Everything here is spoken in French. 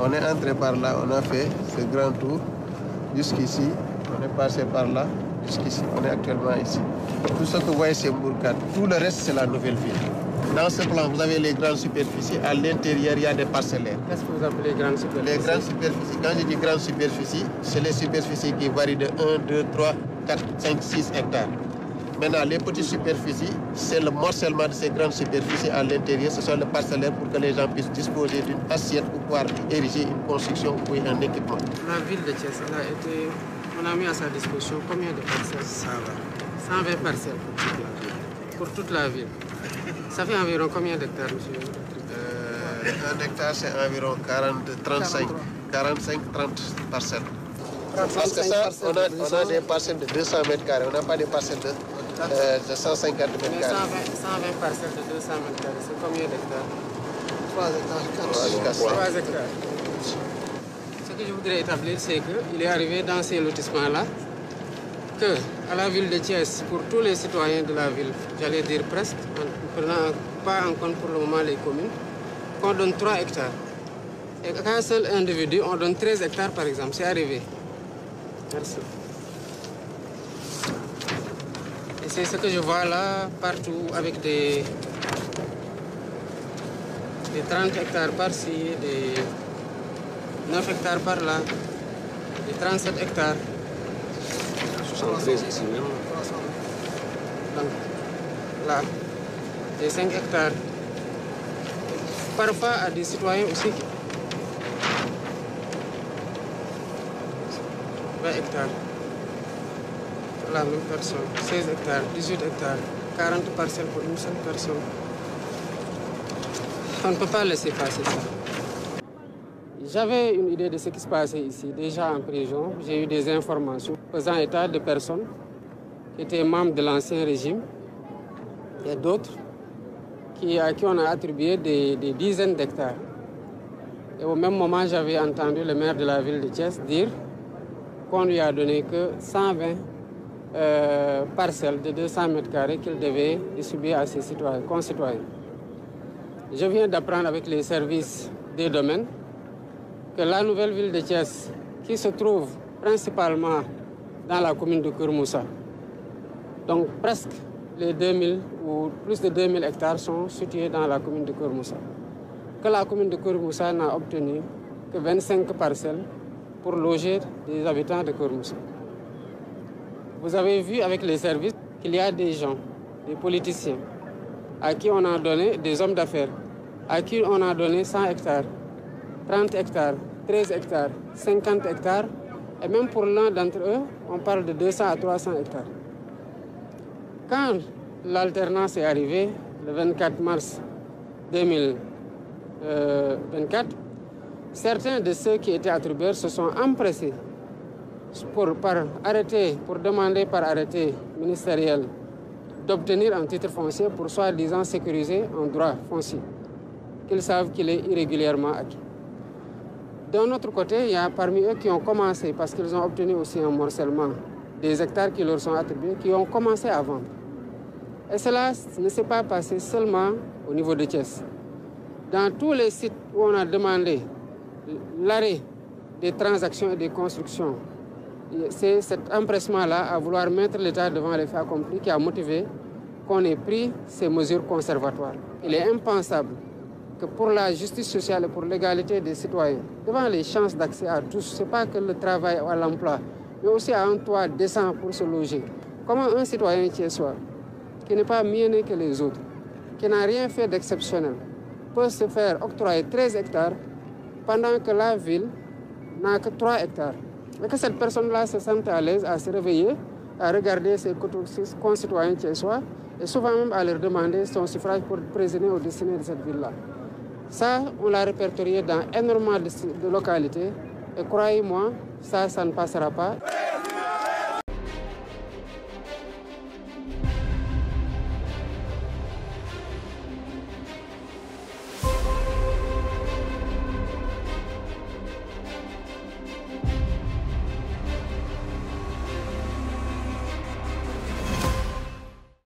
On est entré par là, on a fait ce grand tour jusqu'ici. On est passé par là jusqu'ici. On est actuellement ici. Tout ce que vous voyez, c'est Mourkat. Tout le reste, c'est la nouvelle ville. Dans ce plan, vous avez les grandes superficies. À l'intérieur, il y a des parcellaires. Qu'est-ce que vous appelez grandes superficies? Les grandes superficies, quand je dis grandes superficies, c'est les superficies qui varient de 1, 2, 3, 4, 5, 6 hectares. Maintenant, les petites superficies, c'est le morcellement de ces grandes superficies à l'intérieur. Ce sont les parcellaires pour que les gens puissent disposer d'une assiette pour pouvoir ériger une construction ou un équipement. La ville de Thiès, elle a été, on a mis à sa disposition combien de parcelles? 120. 120 parcelles pour toute la ville. Pour toute la ville. Ça fait environ combien d'hectares, monsieur? Euh, Un hectare, c'est environ 40, 35, 45, 30 parcelles. Parce que ça, on a, on a, des parcelles de 200 mètres carrés, on n'a pas des parcelles de, euh, de 150 mètres carrés. 120, 120, parcelles de 200 mètres carrés, c'est combien d'hectares? 3 hectares. 3 hectares. 3 hectares. Ce que je voudrais établir, c'est qu'il est arrivé dans ces lotissements-là que à la ville de Thiès, pour tous les citoyens de la ville, j'allais dire presque, en prenant pas en compte pour le moment les communes, qu'on donne 3 hectares. Et qu'à un seul individu, on donne 13 hectares par exemple. C'est arrivé. Merci. Et c'est ce que je vois là, partout, avec des, des 30 hectares par-ci, des 9 hectares par là, des 37 hectares. 73 ici même. Donc, là, des 5 hectares. Parfois à des citoyens aussi. 20 hectares. La même personne. 16 hectares, 18 hectares, 40 parcelles pour une seule personne. On ne peut pas laisser passer ça. J'avais une idée de ce qui se passait ici. Déjà en prison, j'ai eu des informations faisant état de personnes qui étaient membres de l'ancien régime et d'autres à qui on a attribué des, des dizaines d'hectares. Et au même moment, j'avais entendu le maire de la ville de Thiès dire qu'on lui a donné que 120 euh, parcelles de 200 mètres carrés qu'il devait distribuer à ses citoyens, concitoyens. Je viens d'apprendre avec les services des domaines que la nouvelle ville de Thiès, qui se trouve principalement dans la commune de Kurmoussa, donc presque les 2000 ou plus de 2000 hectares sont situés dans la commune de Kurmoussa, que la commune de Kurmoussa n'a obtenu que 25 parcelles pour loger des habitants de Kurmoussa. Vous avez vu avec les services qu'il y a des gens, des politiciens, à qui on a donné, des hommes d'affaires, à qui on a donné 100 hectares, 30 hectares, 13 hectares, 50 hectares, et même pour l'un d'entre eux, on parle de 200 à 300 hectares. Quand l'alternance est arrivée, le 24 mars 2024, certains de ceux qui étaient attribués se sont empressés pour, par arrêter, pour demander par arrêté ministériel d'obtenir un titre foncier pour soi-disant sécuriser un droit foncier qu'ils savent qu'il est irrégulièrement acquis. D'un autre côté, il y a parmi eux qui ont commencé, parce qu'ils ont obtenu aussi un morcellement des hectares qui leur sont attribués, qui ont commencé à vendre. Et cela ne s'est pas passé seulement au niveau de Thiès. Dans tous les sites où on a demandé l'arrêt des transactions et des constructions, c'est cet empressement-là à vouloir mettre l'État devant les faits accomplis qui a motivé qu'on ait pris ces mesures conservatoires. Il est impensable que pour la justice sociale et pour l'égalité des citoyens, devant les chances d'accès à tous, ce n'est pas que le travail ou l'emploi, mais aussi à un toit décent pour se loger. Comment un citoyen qui est soi, qui n'est pas mieux que les autres, qui n'a rien fait d'exceptionnel, peut se faire octroyer 13 hectares pendant que la ville n'a que 3 hectares? Et que cette personne-là se sente à l'aise à se réveiller à regarder ses concitoyens soient et souvent même à leur demander son suffrage pour présider au destiné de cette ville-là. Ça, on l'a répertorié dans énormément de localités et croyez-moi, ça, ça ne passera pas.